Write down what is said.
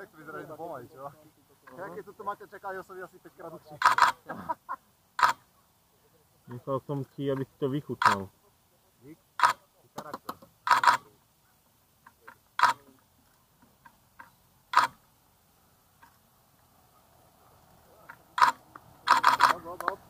Tak to vyzerá, to pomaly, čo? Ja keď toto máte čakajú osoby asi 5 krát dlhšie. Myslel som ti, aby si to vychutnal. Charakter. Poď,